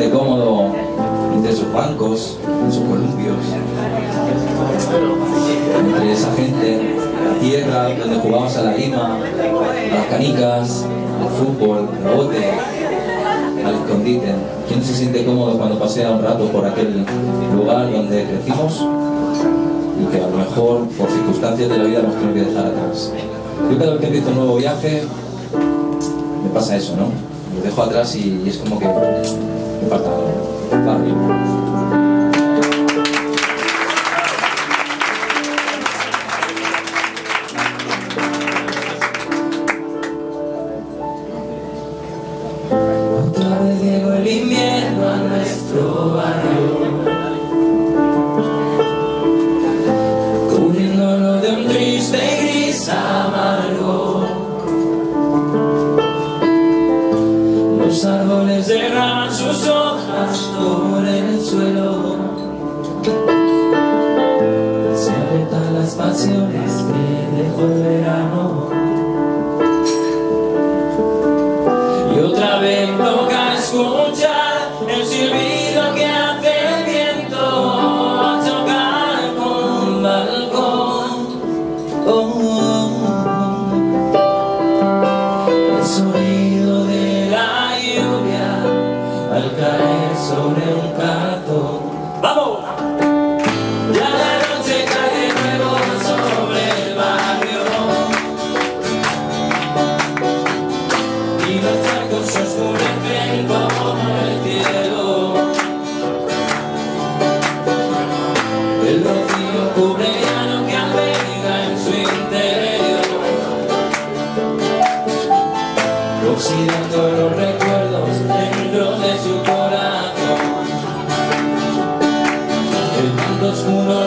siente cómodo entre sus bancos, en sus columpios, entre esa gente, la tierra donde jugamos a la lima, las canicas, al fútbol, al bote, al escondite. ¿Quién se siente cómodo cuando pasea un rato por aquel lugar donde crecimos y que a lo mejor por circunstancias de la vida hemos tenido que dejar atrás? Yo cada vez que empiezo un nuevo viaje me pasa eso, ¿no? Lo dejo atrás y, es como que me falta barrio. Otra vez llegó el invierno a nuestro barrio Cubriéndolo de un triste silbido que hace el viento al chocar con un balcón. Mundo oscuro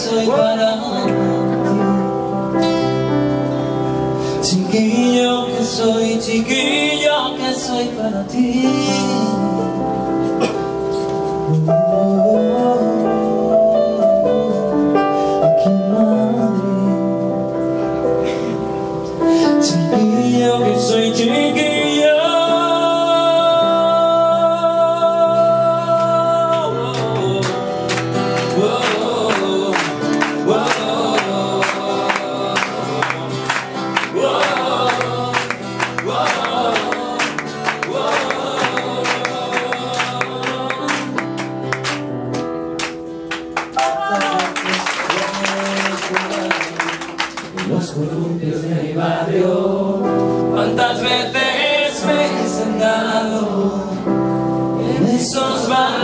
soy para ti. Chiquillo que soy, chiquillo que soy para ti. Aquí. Chiquillo que soy chiquillo barrio. Cuántas veces me he sentado en esos bancos